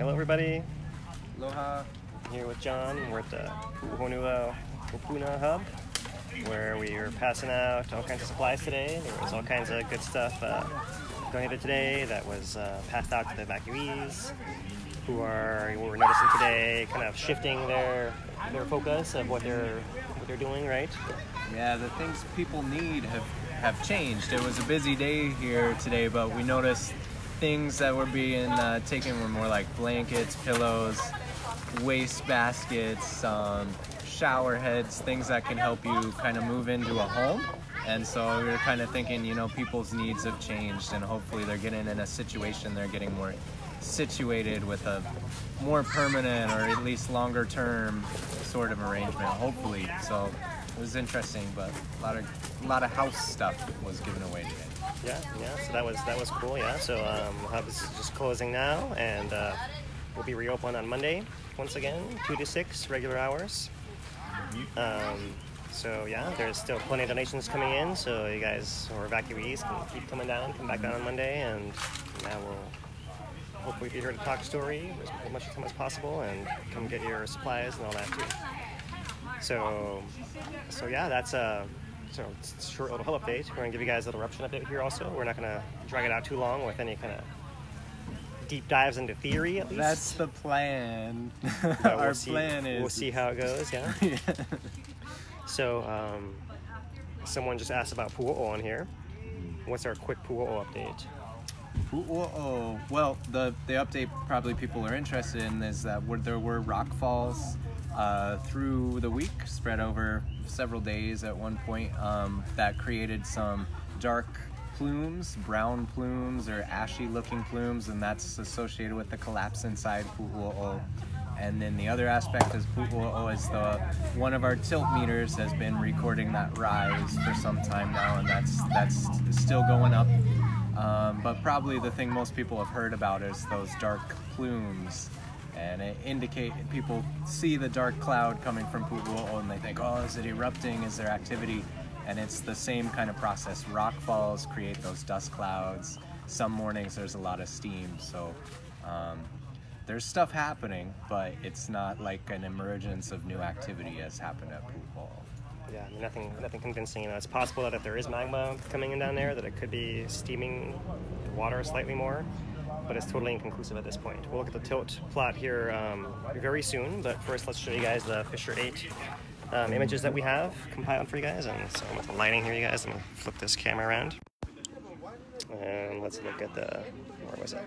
Hello, everybody. Aloha. I'm here with John. We're at the Pu'uhonua o Puna Hub, where we are passing out all kinds of supplies today. There was all kinds of good stuff uh, donated today that was uh, passed out to the evacuees, who are we're noticing today kind of shifting their their focus of what they're what they're doing. Right? Yeah, the things people need have have changed. It was a busy day here today, but we noticed things that were being uh, taken were more like blankets, pillows, waste baskets, um, shower heads, things that can help you kind of move into a home. And so we were kind of thinking, you know, people's needs have changed, and hopefully they're getting in a situation, they're getting more situated with a more permanent or at least longer term sort of arrangement, hopefully. So it was interesting, but a lot of a lot of house stuff was given away today. Yeah, yeah. So that was that was cool. Yeah. So um, hub is just closing now, and uh, we'll be reopened on Monday once again, two to six regular hours. Um, so yeah, there's still plenty of donations coming in. So you guys or evacuees can keep coming down, come back down on Monday, and now we'll hopefully be here to talk story as much time as possible, and come get your supplies and all that too. So, so yeah, that's a so it's a short little update. We're gonna give you guys a little eruption update here. Also, we're not gonna drag it out too long with any kind of deep dives into theory. At least That's the plan. But Our we'll see, plan is we'll see how it goes. Yeah. yeah. So, um, someone just asked about Pu'uo'o on here. What's our quick Pu'uo'o update? Oh, well, the the update probably people are interested in is that where there were rock falls uh, through the week, spread over several days at one point, um, that created some dark plumes, brown plumes or ashy-looking plumes, and that's associated with the collapse inside Pu'uo'o. And then the other aspect is Pu'uo'o is the one of our tilt meters has been recording that rise for some time now, and that's that's still going up. Um, but probably the thing most people have heard about is those dark plumes. And it indicate people see the dark cloud coming from Pu'uo'o and they think, oh, is it erupting? Is there activity? And it's the same kind of process. Rock falls create those dust clouds. Some mornings there's a lot of steam. So um, there's stuff happening, but it's not like an emergence of new activity has happened at Pu'uo'o. Yeah, I mean, nothing, nothing convincing. You know, it's possible that if there is magma coming in down there, that it could be steaming the water slightly more, but it's totally inconclusive at this point. We'll look at the tilt plot here um, very soon, but first let's show you guys the Fissure 8 um, images that we have compiled for you guys. And so with the lighting here, you guys, I'm gonna flip this camera around. And let's look at the, where was it?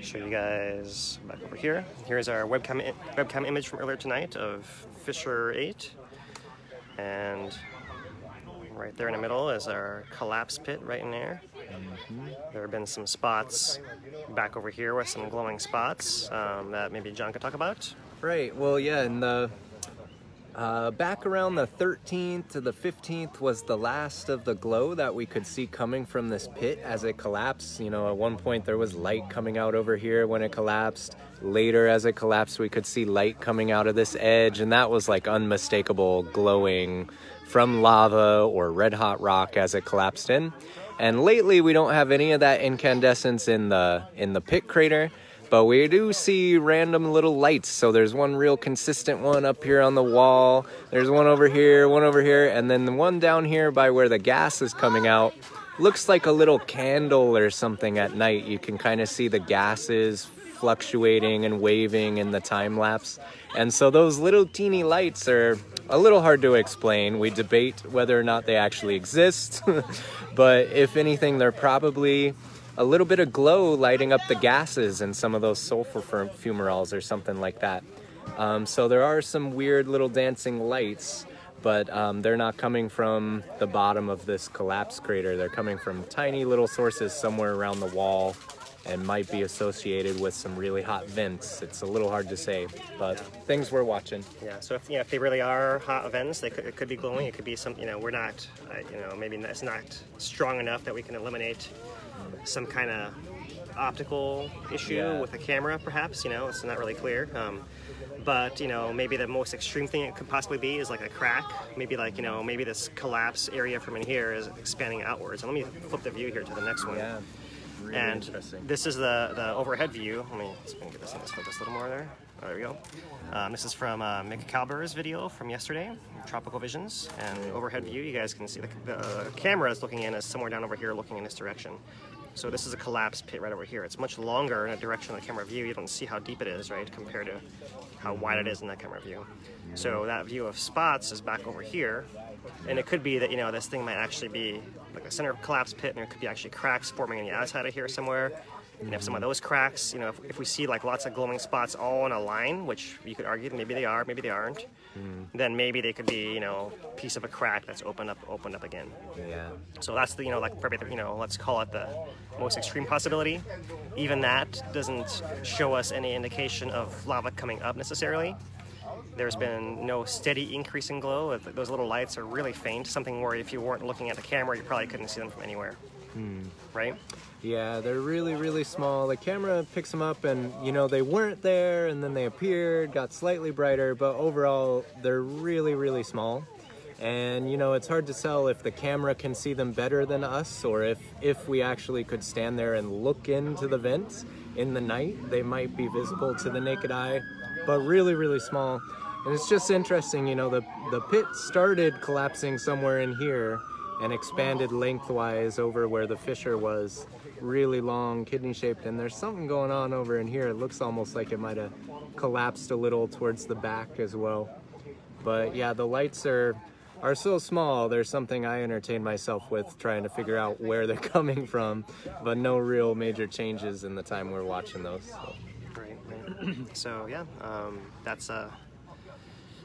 Show you guys back over here. Here's our webcam, webcam image from earlier tonight of Fissure 8. And right there in the middle is our collapse pit right in there. There have been some spots back over here with some glowing spots um, that maybe John could talk about. Right. Well, yeah, and the uh, back around the 13th to the 15th was the last of the glow that we could see coming from this pit as it collapsed. You know, at one point there was light coming out over here when it collapsed. Later, as it collapsed, we could see light coming out of this edge, and that was like unmistakable glowing from lava or red hot rock as it collapsed in. And lately, we don't have any of that incandescence in the in the pit crater but we do see random little lights. So there's one real consistent one up here on the wall. There's one over here, one over here, and then the one down here by where the gas is coming out looks like a little candle or something at night. You can kind of see the gases fluctuating and waving in the time lapse. And so those little teeny lights are a little hard to explain. We debate whether or not they actually exist, but if anything, they're probably a little bit of glow lighting up the gases in some of those sulfur fur- fumaroles or something like that. Um, so there are some weird little dancing lights, but um, they're not coming from the bottom of this collapse crater. They're coming from tiny little sources somewhere around the wall and might be associated with some really hot vents. It's a little hard to say, but things we're watching. Yeah, so if, you know, if they really are hot vents, they could, it could be glowing. It could be some, you know, we're not, uh, you know, maybe it's not strong enough that we can eliminate some kind of optical issue Yeah. with a camera, perhaps. You know, it's not really clear. Um, but you know, maybe the most extreme thing it could possibly be is like a crack. Maybe like you know, maybe this collapse area from in here is expanding outwards. And let me flip the view here to the next one. Yeah. Really and this is the, the overhead view. Let me gonna get this in this focus a little more there. Oh, there we go. Um, this is from uh, Mick Kalber's video from yesterday, Tropical Visions. And overhead view, you guys can see the, the camera is looking in is somewhere down over here looking in this direction. So this is a collapsed pit right over here. It's much longer in a direction of the camera view. You don't see how deep it is, right, compared to how wide it is in that camera view. So that view of spots is back over here. And it could be that, you know, this thing might actually be like a center collapse pit and there could be actually cracks forming on the outside of here somewhere. And if some of those cracks, you know, if, if we see like lots of glowing spots all in a line, which you could argue that maybe they are, maybe they aren't, hmm. then maybe they could be, you know, piece of a crack that's opened up, opened up again. Yeah. So that's the, you know, like probably, the, you know, let's call it the most extreme possibility. Even that doesn't show us any indication of lava coming up necessarily. There's been no steady increase in glow. Those little lights are really faint, something where if you weren't looking at the camera, you probably couldn't see them from anywhere. Hmm. Right? Yeah, they're really, really small. The camera picks them up and, you know, they weren't there and then they appeared, got slightly brighter, but overall, they're really, really small. And, you know, it's hard to tell if the camera can see them better than us or if, if we actually could stand there and look into the vents in the night, they might be visible to the naked eye, but really, really small. And it's just interesting, you know, the, the pit started collapsing somewhere in here and expanded lengthwise over where the fissure was really long kidney shaped and there's something going on over in here it looks almost like it might have collapsed a little towards the back as well but yeah the lights are are so small there's something i entertain myself with trying to figure out where they're coming from but no real major changes in the time we're watching those so. So yeah, um, that's uh,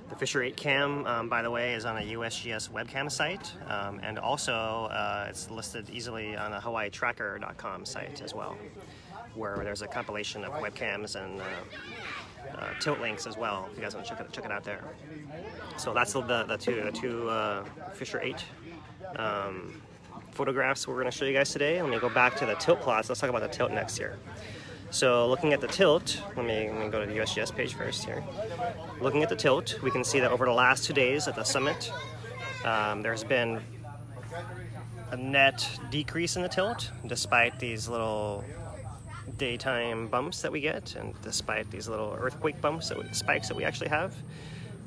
the Fissure 8 cam. Um, by the way, is on a USGS webcam site, um, and also uh, it's listed easily on a HawaiiTracker.com site as well, where there's a compilation of webcams and uh, uh, tilt links as well. If you guys want to check it, check it out there. So that's the the two the two uh, Fissure 8 um, photographs we're going to show you guys today. Let me go back to the tilt plots. Let's talk about the tilt next here. So looking at the tilt, let me, let me go to the USGS page first here. Looking at the tilt, we can see that over the last two days at the summit, um, there's been a net decrease in the tilt, despite these little daytime bumps that we get, and despite these little earthquake bumps that we, spikes that we actually have.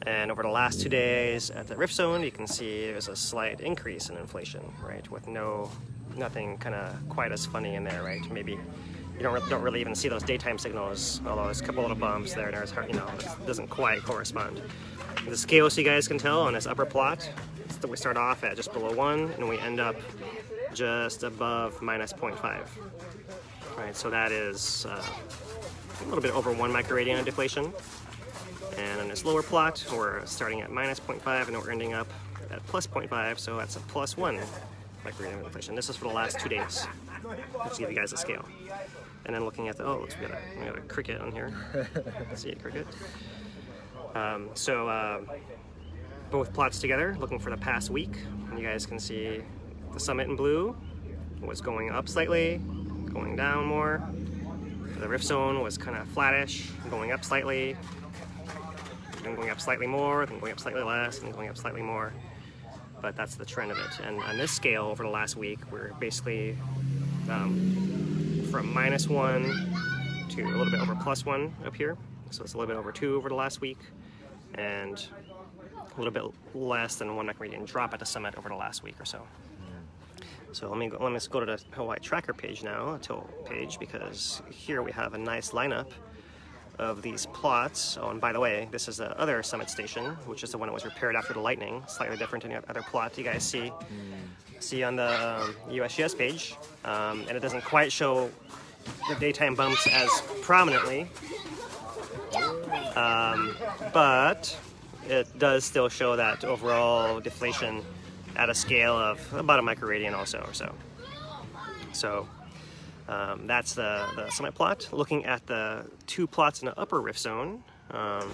And over the last two days at the rift zone, you can see there's a slight increase in inflation, right? With no, nothing kind of quite as funny in there, right? Maybe you don't, don't really even see those daytime signals, although there's a couple little bumps there and there's, you know, it doesn't quite correspond. The scale, so you guys can tell on this upper plot, that we start off at just below one and we end up just above minus 0.5. Right, so that is uh, a little bit over one microradian of deflation. And on this lower plot, we're starting at minus 0.5 and we're ending up at plus 0.5, so that's a plus one microradian of deflation. This is for the last two days, just to give you guys a scale. And then looking at the, oh, looks we got a, we got a cricket on here. See it, cricket? Um, so uh, both plots together, looking for the past week. And you guys can see the summit in blue was going up slightly, going down more. The rift zone was kind of flattish, going up slightly, then going up slightly more, then going up slightly less, and going up slightly more. But that's the trend of it. And on this scale over the last week, we're basically um, from minus one to a little bit over plus one up here. So it's a little bit over two over the last week, and a little bit less than one microradian drop at the summit over the last week or so. So let me go, let me go to the Hawaii tracker page now, till page, because here we have a nice lineup of these plots. Oh, and by the way, this is the other summit station, which is the one that was repaired after the lightning, slightly different than the other plot you guys see see on the um, USGS page, um, and it doesn't quite show the daytime bumps as prominently, um, but it does still show that overall deflation at a scale of about a microradian also or so. So um, that's the, the summit plot. Looking at the two plots in the upper rift zone, um,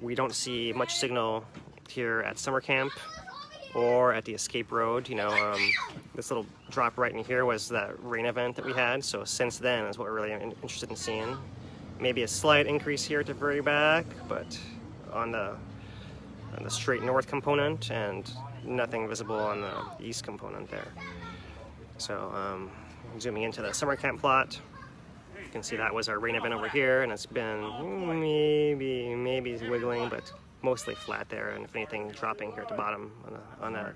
we don't see much signal here at summer camp or at the escape road. You know, um, this little drop right in here was that rain event that we had. So since then is what we're really interested in seeing. Maybe a slight increase here at the very back, but on the on the straight north component and nothing visible on the east component there. So um, zooming into the summer camp plot, you can see that was our rain event over here, and it's been maybe maybe wiggling, but mostly flat there, and if anything, dropping here at the bottom on, the, on that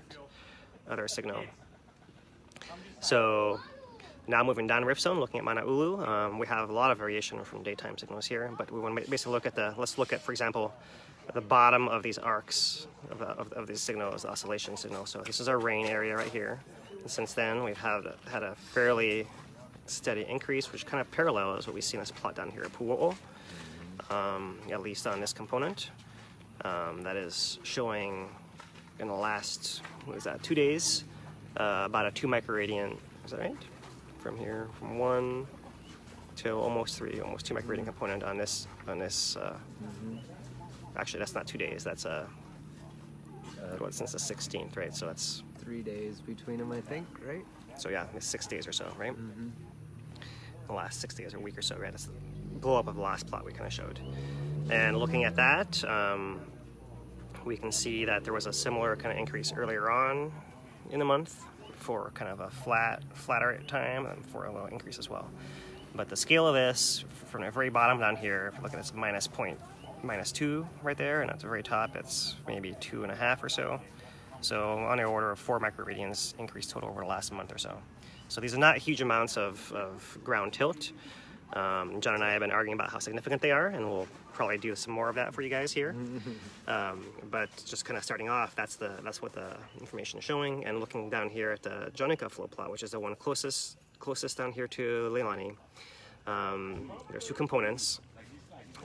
other signal. So now moving down rift zone, looking at Mauna Ulu, um, we have a lot of variation from daytime signals here, but we want to basically look at the, let's look at, for example, the bottom of these arcs of, of, of these signals, the oscillation signal. So this is our rain area right here. And since then, we've had, had a fairly steady increase, which kind of parallels what we see in this plot down here at Pu'uo'o, um, at least on this component. Um, that is showing in the last, what is that, two days, uh, about a two microradian, is that right? From here, from one to almost three, almost two microradian component on this, on this, uh, mm-hmm. actually that's not two days, that's a, uh, what, since the 16th, right? So that's three days between them, I think, right? So yeah, six days or so, right? Mm-hmm. The last six days or week or so, right? That's the blow up of the last plot we kind of showed. And looking at that, um, we can see that there was a similar kind of increase earlier on in the month for kind of a flat, flatter time and for a little increase as well. But the scale of this, from the very bottom down here, look at this minus point, minus two right there, and at the very top, it's maybe two and a half or so. So on the order of four microradians increase total over the last month or so. So these are not huge amounts of, of ground tilt. Um, John and I have been arguing about how significant they are, and we'll probably do some more of that for you guys here. um, but just kind of starting off, that's the that's what the information is showing. And looking down here at the Jonica flow plot, which is the one closest closest down here to Leilani, um, there's two components,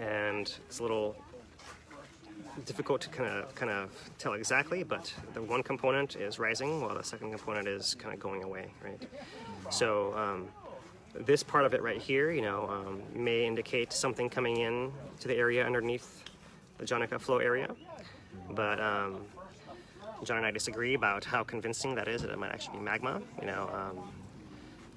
and it's a little difficult to kind of kind of tell exactly. But the one component is rising, while the second component is kind of going away, right? So. This part of it right here, you know, um, may indicate something coming in to the area underneath the Jonica flow area. But um, John and I disagree about how convincing that is that it might actually be magma. You know, um,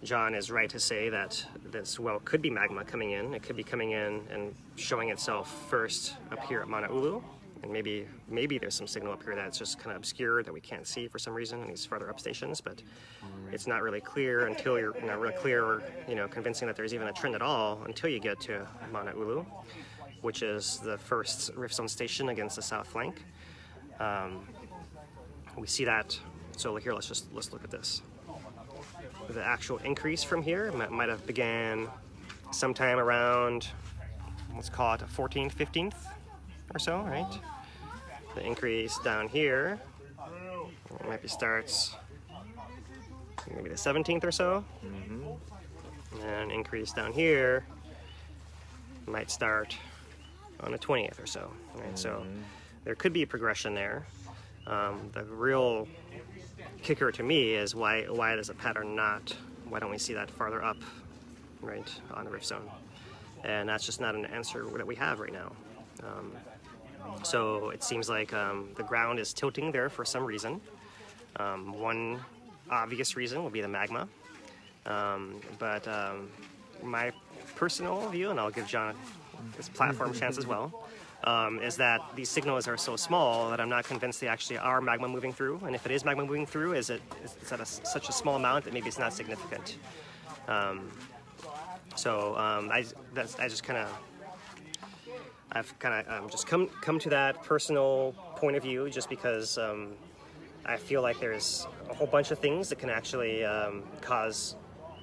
John is right to say that this well could be magma coming in. It could be coming in and showing itself first up here at Mauna Ulu, and maybe maybe there's some signal up here that's just kind of obscure that we can't see for some reason in these farther up stations, but it's not really clear until you're not really clear or you know convincing that there's even a trend at all until you get to Mauna Ulu, which is the first rift zone station against the south flank. Um, we see that. So here, let's just let's look at this. The actual increase from here might have began sometime around let's call it 14th, 15th or so, right? The increase down here maybe starts maybe the 17th or so. Mm-hmm. And increase down here might start on the 20th or so, right? Mm-hmm. So there could be a progression there. Um, the real kicker to me is why why does a pattern not? Why don't we see that farther up, right, on the rift zone? And that's just not an answer that we have right now. Um, so it seems like um, the ground is tilting there for some reason. Um, one obvious reason will be the magma. Um, but um, my personal view, and I'll give John this platform chance as well, um, is that these signals are so small that I'm not convinced they actually are magma moving through. And if it is magma moving through, is it is at such a small amount that maybe it's not significant? Um, so I, I just kind of I've kind of um, just come come to that personal point of view just because um, I feel like there's a whole bunch of things that can actually um, cause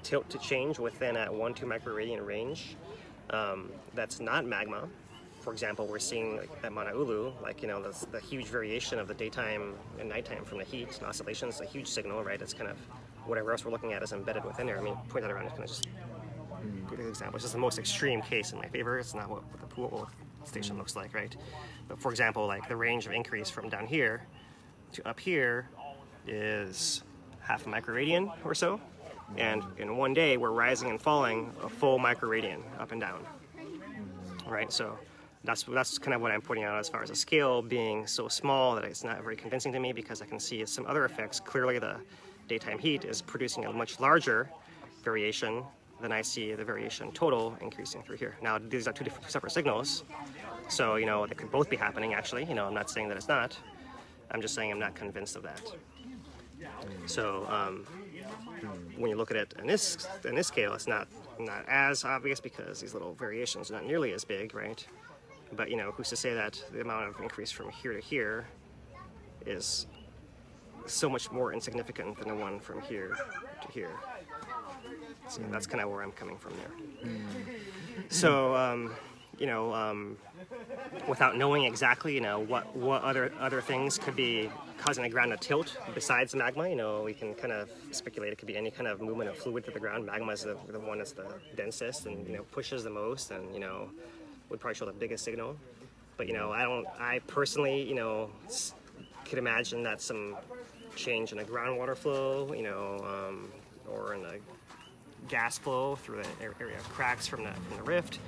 tilt to change within that one two microradian range. Um, that's not magma. For example, we're seeing at Mauna Ulu, like you know, the, the huge variation of the daytime and nighttime from the heat and oscillations, a huge signal, right? It's kind of whatever else we're looking at is embedded within there. I mean, point that around is kind of just good example. It's just the most extreme case in my favor. It's not what, what the pool station looks like, right? But for example, like the range of increase from down here to up here is half a microradian or so. And in one day, we're rising and falling a full microradian up and down, right? So that's, that's kind of what I'm pointing out as far as the scale being so small that it's not very convincing to me because I can see some other effects. Clearly the daytime heat is producing a much larger variation than I see the variation total increasing through here. Now, these are two different separate signals, so, you know, they could both be happening, actually. You know, I'm not saying that it's not. I'm just saying I'm not convinced of that. So, um, When you look at it in this in this scale, it's not not as obvious because these little variations are not nearly as big, right? But you know, who's to say that the amount of increase from here to here is so much more insignificant than the one from here to here. So that's kind of where I'm coming from there. So, um, you know, um, without knowing exactly, you know, what, what other other things could be causing the ground to tilt besides magma, you know, we can kind of speculate it could be any kind of movement of fluid to the ground. Magma is the, the one that's the densest and, you know, pushes the most and, you know, would probably show the biggest signal. But, you know, I don't, I personally, you know, could imagine that some change in the groundwater flow, you know, um, or in the gas flow through the area of cracks from the, from the rift.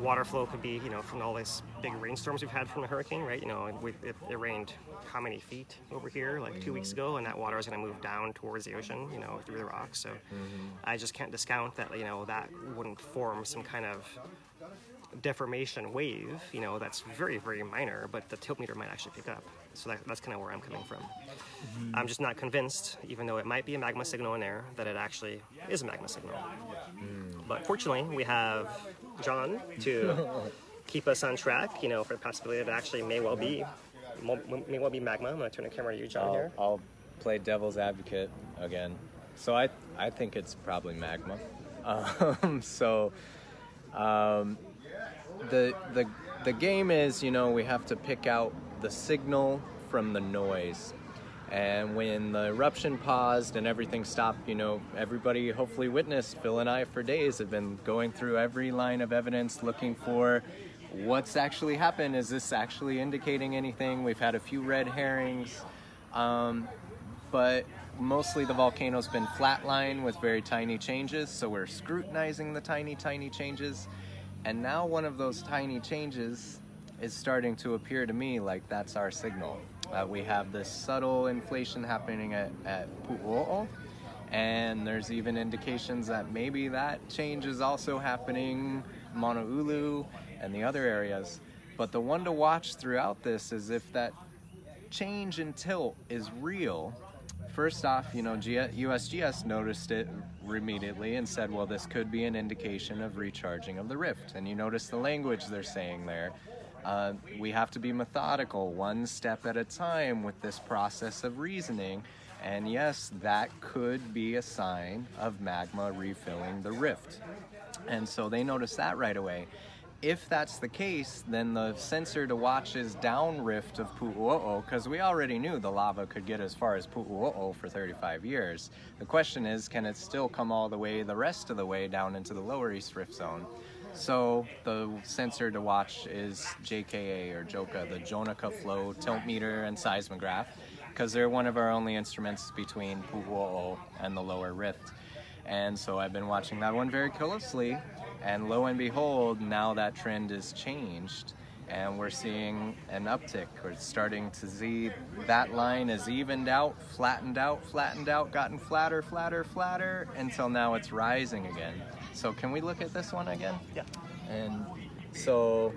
Water flow could be, you know, from all these big rainstorms we've had from the hurricane, right? You know, it, it rained how many feet over here, like two weeks ago, and that water is going to move down towards the ocean, you know, through the rocks. So I just can't discount that, you know, that wouldn't form some kind of deformation wave, you know, that's very, very minor, but the tilt meter might actually pick up. So that, that's kind of where I'm coming from. I'm just not convinced, even though it might be a magma signal in there, that it actually is a magma signal. But fortunately, we have John to keep us on track, you know, for the possibility that it actually may well be, may well be magma. I'm going to turn the camera to you, John, I'll, here. I'll play devil's advocate again. So I I think it's probably magma. Um, so um, the the the game is you know we have to pick out the signal from the noise. And when the eruption paused and everything stopped, you know, everybody hopefully witnessed. Phil and I, for days, have been going through every line of evidence looking for what's actually happened. Is this actually indicating anything? We've had a few red herrings. Um, but mostly the volcano's been flatline with very tiny changes, so we're scrutinizing the tiny, tiny changes. And now one of those tiny changes is starting to appear to me like that's our signal. Uh, we have this subtle inflation happening at, at Pu'uo'o, and there's even indications that maybe that change is also happening Mauna Ulu and the other areas. But the one to watch throughout this is if that change in tilt is real, first off, you know, USGS noticed it immediately and said, well, this could be an indication of recharging of the rift. And you notice the language they're saying there. Uh, we have to be methodical, one step at a time with this process of reasoning. And yes, that could be a sign of magma refilling the rift. And so they noticed that right away. If that's the case, then the sensor to watch is down rift of Pu'uo'o, because we already knew the lava could get as far as Pu'uo'o for 35 years. The question is, can it still come all the way, the rest of the way down into the lower East Rift Zone? So the sensor to watch is JKA or JOKA, the Jonica Flow Tilt Meter and Seismograph, because they're one of our only instruments between Pu'uo'o and the lower rift. And so I've been watching that one very closely, and lo and behold, now that trend is changed, and we're seeing an uptick. We're starting to see that line is evened out, flattened out, flattened out, gotten flatter, flatter, flatter, until now it's rising again. So can we look at this one again? Yeah. And so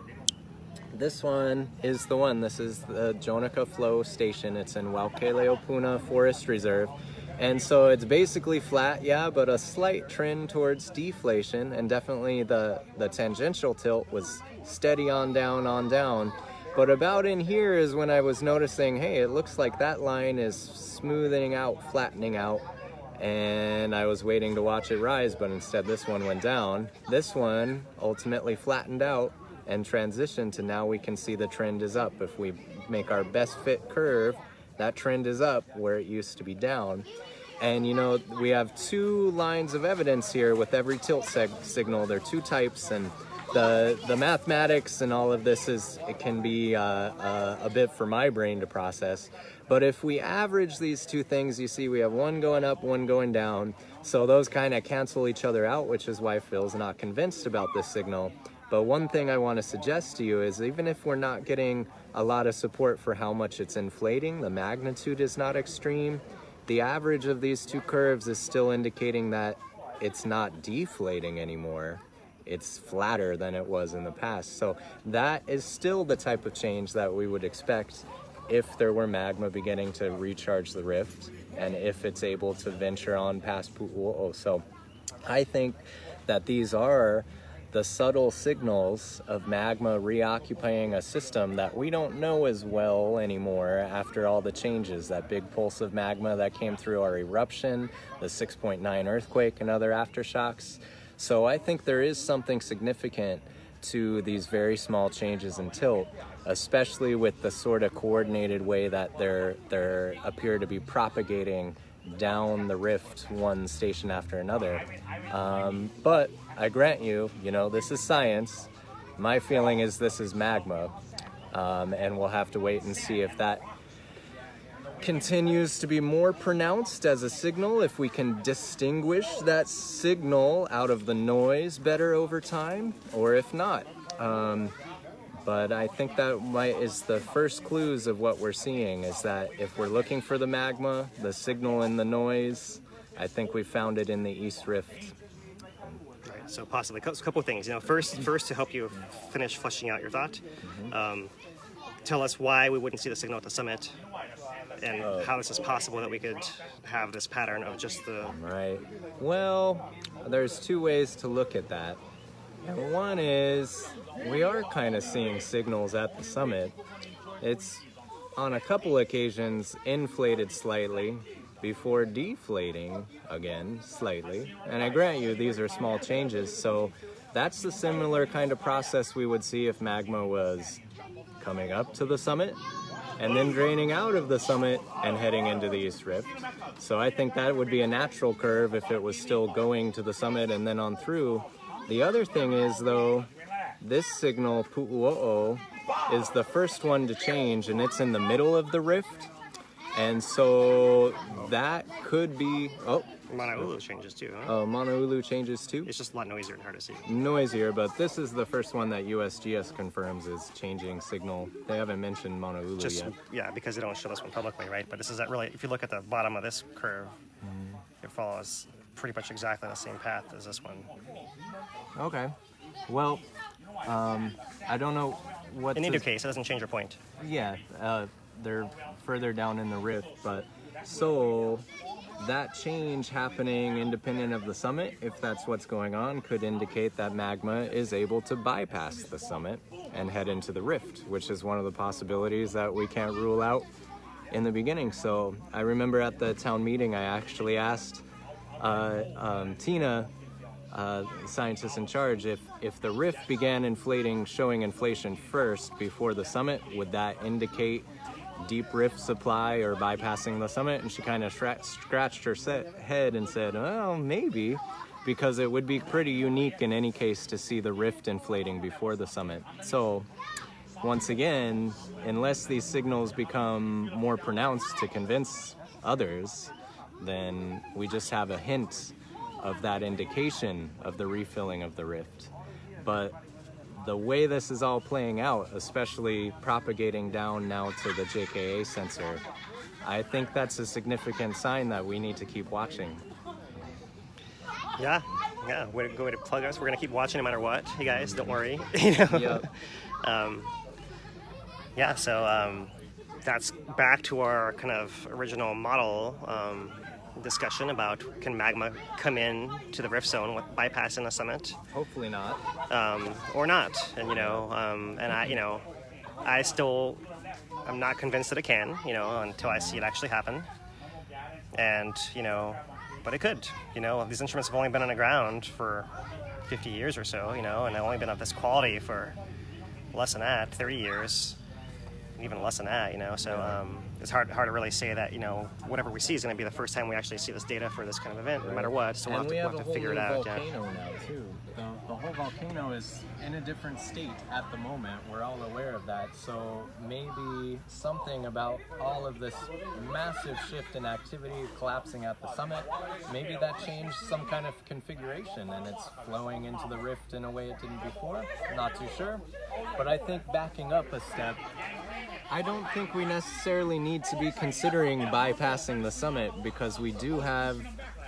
this one is the one. This is the Jonica Flow Station. It's in Wao Kele o Puna Forest Reserve. And so it's basically flat, yeah, but a slight trend towards deflation, and definitely the, the tangential tilt was steady on down, on down. But about in here is when I was noticing, hey, it looks like that line is smoothing out, flattening out, and I was waiting to watch it rise, but instead this one went down. This one ultimately flattened out and transitioned to now we can see the trend is up. If we make our best fit curve, that trend is up where it used to be down. And you know, we have two lines of evidence here with every tilt signal. There are two types, and the the mathematics and all of this is it can be uh, uh, a bit for my brain to process. But if we average these two things, you see we have one going up, one going down. So those kind of cancel each other out, which is why Phil's not convinced about this signal. But one thing I want to suggest to you is even if we're not getting a lot of support for how much it's inflating, the magnitude is not extreme. The average of these two curves is still indicating that it's not deflating anymore. It's flatter than it was in the past. So that is still the type of change that we would expect if there were magma beginning to recharge the rift and if it's able to venture on past Pu'uo'o. Oh, so I think that these are the subtle signals of magma reoccupying a system that we don't know as well anymore after all the changes. That big pulse of magma that came through our eruption, the 6.9 earthquake, and other aftershocks. So I think there is something significant to these very small changes in tilt, especially with the sort of coordinated way that they're, they're appear to be propagating down the rift one station after another. Um, but I grant you, you know, this is science. My feeling is this is magma, um, and we'll have to wait and see if that continues to be more pronounced as a signal, if we can distinguish that signal out of the noise better over time, or if not. Um, but I think that might is the first clues of what we're seeing is that if we're looking for the magma, the signal in the noise, I think we found it in the East Rift. Right, so possibly a couple of things. You know, first, first to help you finish fleshing out your thought, um, tell us why we wouldn't see the signal at the summit, and how this is possible that we could have this pattern of just the Right. Well, there's two ways to look at that. And one is we are kind of seeing signals at the summit. It's on a couple occasions inflated slightly before deflating again slightly. And I grant you these are small changes, so that's the similar kind of process we would see if magma was coming up to the summit and then draining out of the summit and heading into the East Rift. So I think that would be a natural curve if it was still going to the summit and then on through. The other thing is though, this signal, Pu'uo'o, is the first one to change and it's in the middle of the rift. And so that could be, oh, Mauna Ulu changes too. Huh? uh, Mauna Ulu changes too. It's just a lot noisier and hard to see. Noisier, but this is the first one that USGS confirms is changing signal. They haven't mentioned Mauna Ulu Just yet. yeah, because they don't show this one publicly, right? But this is that really, if you look at the bottom of this curve, Mm-hmm. it follows pretty much exactly the same path as this one. Okay. Well, um, I don't know what. In either case, it doesn't change your point. Yeah, uh, they're further down in the rift, but so that change happening independent of the summit, if that's what's going on, could indicate that magma is able to bypass the summit and head into the rift, which is one of the possibilities that we can't rule out in the beginning. So I remember at the town meeting, I actually asked uh, um, Tina, uh, scientist in charge, if if the rift began inflating, showing inflation first before the summit, would that indicate deep rift supply or bypassing the summit? And she kind of scratched her head and said, "Well, maybe." Because it would be pretty unique in any case to see the rift inflating before the summit. So, once again, unless these signals become more pronounced to convince others, then we just have a hint of that indication of the refilling of the rift. But the way this is all playing out, especially propagating down now to the JKA sensor, I think that's a significant sign that we need to keep watching. Yeah, yeah. Way to go way to plug us. We're gonna keep watching no matter what. You guys, don't worry. you know. Yep. Um, yeah. So um, that's back to our kind of original model um, discussion about can magma come in to the rift zone with bypassing the summit Hopefully not. um, or not. And you know, um, and I, you know, I still, I'm not convinced that it can. You know, until I see it actually happen. And you know, but it could. You know, these instruments have only been on the ground for 50 years or so. You know, and they've only been of this quality for less than that, 30 years. Even less than that, you know. So um, it's hard, hard to really say that you know whatever we see is going to be the first time we actually see this data for this kind of event, no matter what. So we'll have to, we we'll have to figure it out. Yeah. volcano now too. The, the whole volcano is in a different state at the moment. We're all aware of that. So maybe something about all of this massive shift in activity collapsing at the summit, maybe that changed some kind of configuration and it's flowing into the rift in a way it didn't before. Not too sure. But I think backing up a step, I don't think we necessarily need to be considering bypassing the summit because we do have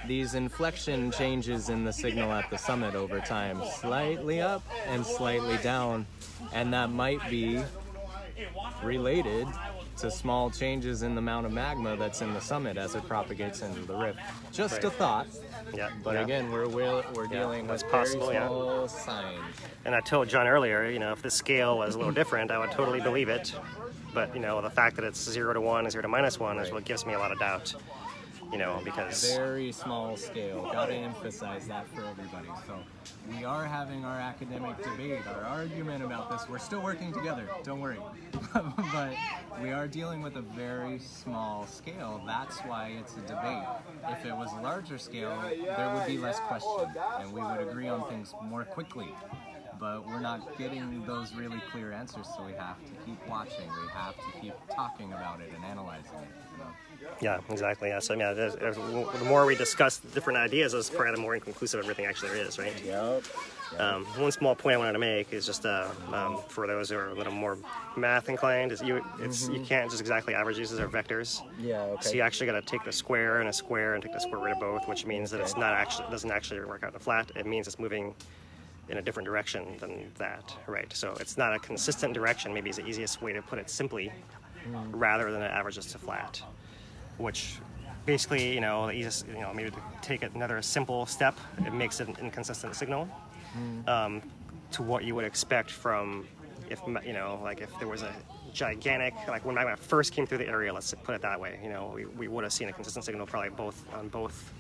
these inflection changes in the signal at the summit over time, slightly up and slightly down, and that might be related to small changes in the amount of magma that's in the summit as it propagates into the rift. Just a thought, Yeah, but yeah. again, we're we're, we're dealing that's with possible, very yeah. small signs. And I told John earlier, you know, if the scale was a little different, I would totally believe it. But you know, the fact that it's zero to one and zero to minus one is what gives me a lot of doubt. You know, because Very small scale. Gotta emphasize that for everybody. So we are having our academic debate, our argument about this. We're still working together, don't worry. but we are dealing with a very small scale. That's why it's a debate. If it was a larger scale, there would be less question and we would agree on things more quickly. But we're not getting those really clear answers, so we have to keep watching. We have to keep talking about it and analyzing it. You know? yeah, exactly. Yeah. So yeah, there's, there's, the more we discuss different ideas, is probably the more inconclusive everything actually is, right? Yep. Um, one small point I wanted to make is just uh, um, for those who are a little more math inclined, is you it's you can't just exactly average these as they're vectors. Yeah, okay. So you actually got to take the square and a square and take the square root of both, which means that it's not actually doesn't actually work out in a flat. It means it's moving in a different direction than that, right? So it's not a consistent direction. Maybe is the easiest way to put it simply, rather than it averages to flat, which basically you know the easiest you know maybe to take another simple step. It makes it an inconsistent signal um, to what you would expect from if you know like if there was a gigantic like when magma first came through the area let's put it that way you know we, we would have seen a consistent signal probably both on both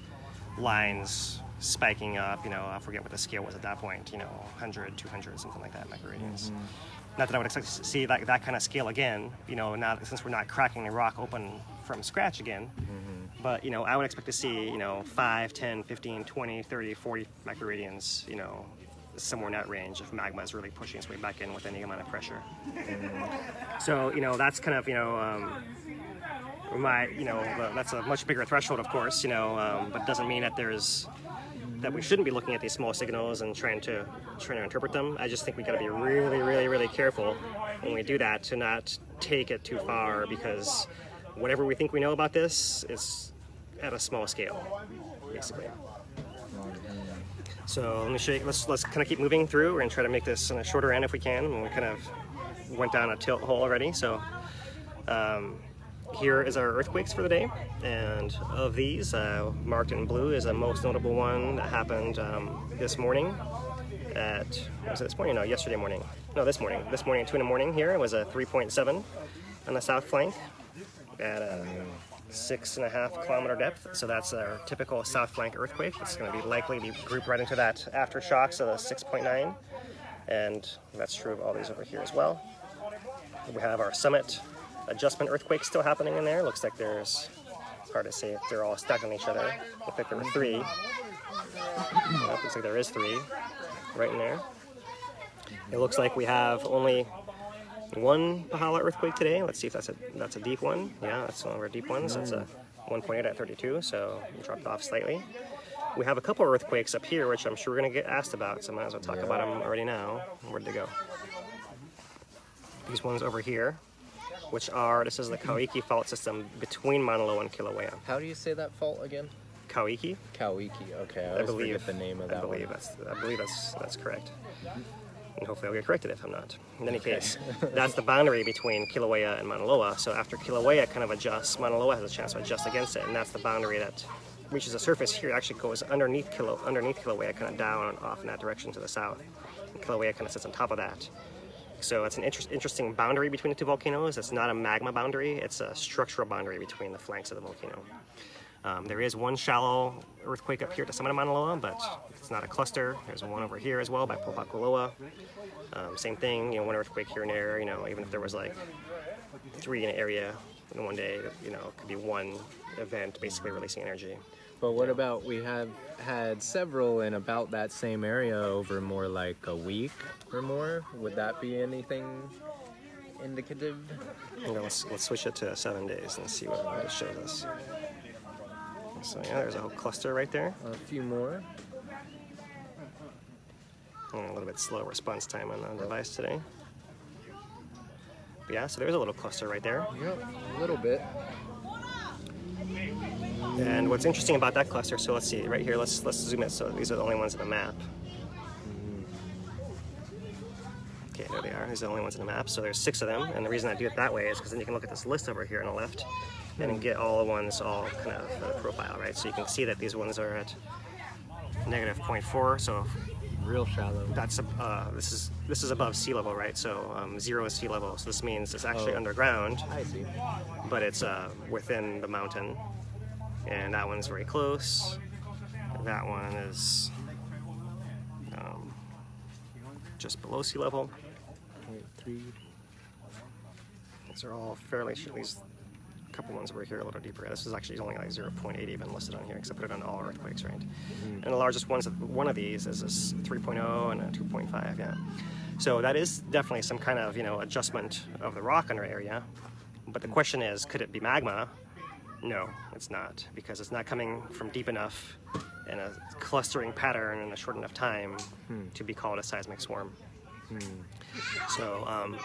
lines spiking up you know i forget what the scale was at that point you know 100 200 something like that microradians not that i would expect to see that, that kind of scale again you know not since we're not cracking the rock open from scratch again but you know i would expect to see you know 5 10 15 20 30 40 microradians you know somewhere in that range if magma is really pushing its way back in with any amount of pressure so you know that's kind of you know um, my you know that's a much bigger threshold of course you know um, but doesn't mean that there's that we shouldn't be looking at these small signals and trying to trying to interpret them. I just think we got to be really really really careful when we do that to not take it too far because whatever we think we know about this is at a small scale basically. So let me show you, let's let's kind of keep moving through. We're to try to make this on a shorter end if we can. And we kind of went down a tilt hole already so um, here is our earthquakes for the day, and of these, uh, marked in blue is the most notable one that happened um, this morning. At was it this morning? No, yesterday morning. No, this morning. This morning at two in the morning. Here it was a 3.7 on the south flank at a six and a half kilometer depth. So that's our typical south flank earthquake. It's going to be likely to be grouped right into that aftershock, so the 6.9, and that's true of all these over here as well. We have our summit adjustment earthquake still happening in there. Looks like there's, hard to say if they're all stacked on each other. Looks like there were three. Looks like there is three right in there. It looks like we have only one Pahala earthquake today. Let's see if that's a that's a deep one. Yeah, that's one of our deep ones. That's a 1.8 at 32, so we dropped off slightly. We have a couple earthquakes up here, which I'm sure we're going to get asked about, so I might as well talk about them already now. Where'd they go? These ones over here, which are, this is the Kawiki fault system between Mauna Loa and Kilauea. How do you say that fault again? Kawiki, Kawiki. Okay, I, I believe the name of I that believe one. that's I believe that's that's correct. Mm-hmm. And hopefully I'll get corrected if I'm not. In any case, that's the boundary between Kilauea and Mauna Loa. So after Kilauea kind of adjusts, Mauna Loa has a chance to adjust against it, and that's the boundary that reaches the surface here. It actually goes underneath Kilo, underneath Kilauea, kind of down and off in that direction to the south. And Kilauea kind of sits on top of that. So it's an inter- interesting boundary between the two volcanoes. It's not a magma boundary; it's a structural boundary between the flanks of the volcano. Um, there is one shallow earthquake up here at the summit of Mauna Loa, but it's not a cluster. There's one over here as well by Pohakuloa. Um, same thing, you know, one earthquake here and there. You know, even if there was like three in an area in one day, you know, it could be one event basically releasing energy. But what about we have had several in about that same area over more like a week or more? Would that be anything indicative? You know, let's, let's switch it to seven days and see what it shows us. So yeah, there's a whole cluster right there. A few more. And a little bit slow response time on the device today. But yeah, so there's a little cluster right there. Yep, a little bit. And what's interesting about that cluster, so let's see, right here, let's let's zoom in. So these are the only ones in the map. Okay, there they are. These are the only ones in the map. So there's six of them, and the reason I do it that way is because then you can look at this list over here on the left, and get all the ones all kind of uh, profile, right? So you can see that these ones are at negative 0.4. So Real shallow. that's uh, this is this is above sea level, right? So um, zero is sea level. So this means it's actually Oh. underground, I see. but it's uh, within the mountain. And that one's very close. That one is um, just below sea level. Three. These are all fairly, at least a couple ones over here a little deeper. This is actually only like 0.8 even listed on here because I put it on all earthquakes, right? Mm-hmm. And the largest ones, one of these is this 3.0 and a 2.5, yeah. So that is definitely some kind of, you know, adjustment of the rock under area. But the question is, could it be magma? No, it's not, because it's not coming from deep enough in a clustering pattern in a short enough time hmm. to be called a seismic swarm. Hmm. So um,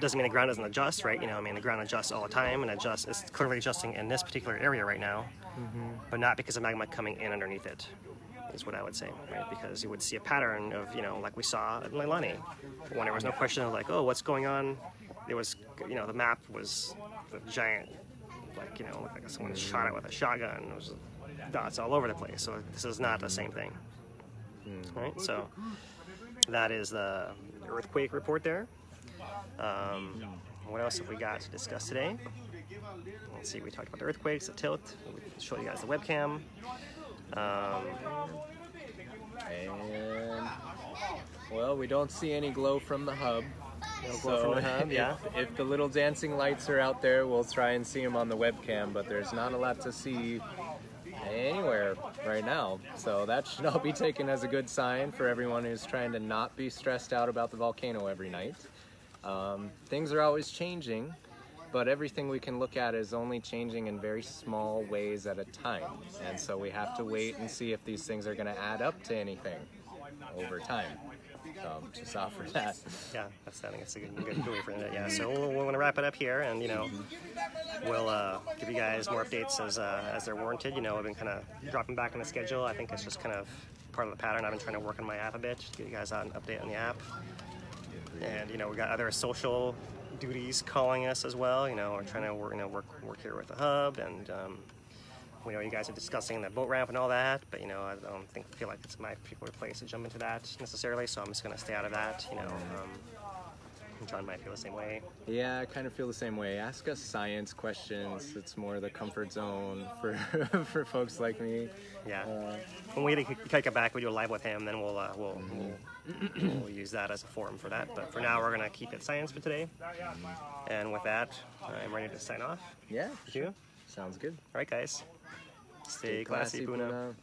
doesn't mean the ground doesn't adjust, right? You know, I mean the ground adjusts all the time, and adjusts. It's clearly adjusting in this particular area right now, but not because of magma coming in underneath it. Is what I would say, right? Because you would see a pattern of, you know, like we saw in Leilani, when there was no question of like, oh, what's going on? There was, you know, the map was the giant, like, you know, like someone shot it with a shotgun. It was dots all over the place. So this is not the same thing, right? So that is the earthquake report there. Um, what else have we got to discuss today? Let's see, we talked about the earthquakes, the tilt. We showed you guys the webcam. Um, And well, we don't see any glow from the hub. glow so from the hub, if- yeah. If, the little dancing lights are out there, we'll try and see them on the webcam. But there's not a lot to see anywhere right now. So that should all be taken as a good sign for everyone who's trying to not be stressed out about the volcano every night. Um, things are always changing, but everything we can look at is only changing in very small ways at a time. And so we have to wait and see if these things are going to add up to anything over time. Um, just offer that. yeah, that's, I think it's a good, good, good way for it. Yeah, so we'll, we're going to wrap it up here, and you know, we'll uh, give you guys more updates as uh, as they're warranted. You know, I've been kind of dropping back on the schedule. I think it's just kind of part of the pattern. I've been trying to work on my app a bit, to get you guys out an update on the app. And you know, we got other social duties calling us as well. You know, we're trying to work, you know, work work here with the hub, and um, we know you guys are discussing the boat ramp and all that. But you know, I don't think feel like it's my particular place to jump into that necessarily. So I'm just going to stay out of that. You know, um, John might feel the same way. Yeah, I kind of feel the same way. Ask us science questions. It's more the comfort zone for for folks like me. Yeah. Uh, when we take it back, we do a live with him. Then we'll uh, we'll, we'll we'll use that as a forum for that. But for now, we're gonna keep it science for today. And with that, I'm ready to sign off. yeah, You? Sounds good. All right, guys. Stay, classy, Puna. Puna.